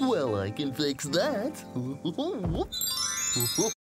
Well, I can fix that.